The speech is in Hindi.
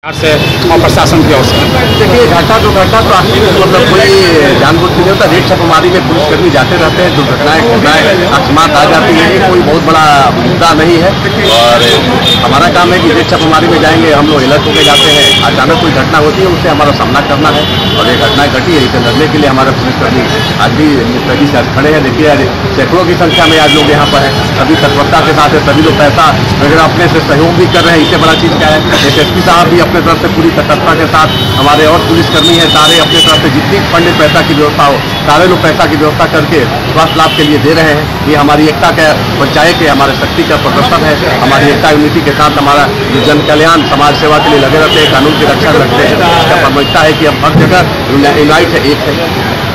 से और प्रशासन की ओर से। देखिए घटना दुर्घटना घटना तो आखिर मतलब कोई जानबूझ नहीं होता। रेट छापेमारी में पुलिसकर्मी जाते रहते हैं दुर्घटनाएँ घटनाएँ अकस्मात आ जाती है। ये कोई बहुत बड़ा मुद्दा नहीं है। और है कि रेट छापेमारी में जाएँगे, हम लोग अलर्ट होकर जाते हैं। अचानक कोई घटना होती है, उससे हमारा सामना करना है। और ये घटनाएँ घटी है, इसे लड़ने के लिए हमारे पुलिसकर्मी आज भी मुस्तैदी से खड़े हैं। देखिए सैकड़ों की संख्या में आज लोग यहाँ पर है। सभी तत्परता के साथ है, सभी लोग पैसा वगैरह अपने से सहयोग भी कर रहे हैं। इससे बड़ा चीज़ क्या है एस एस पी साहब भी अपने तरफ़ से पूरी तत्परता के साथ हमारे और पुलिसकर्मी हैं, सारे अपने तरफ़ से जितनी फंडित पैसा की व्यवस्था हो, सारे लोग पैसा की व्यवस्था करके स्वास्थ्य लाभ के लिए दे रहे हैं। ये हमारी एकता का पंचायत के हमारे शक्ति का प्रदर्शन है। हमारी एकता यूनिटी के साथ हमारा जो जन कल्याण समाज सेवा के लिए लगे रहते हैं, कानून की रक्षा रखते हैं। इसका है कि हम हर जगह यूनाइट है, एक है।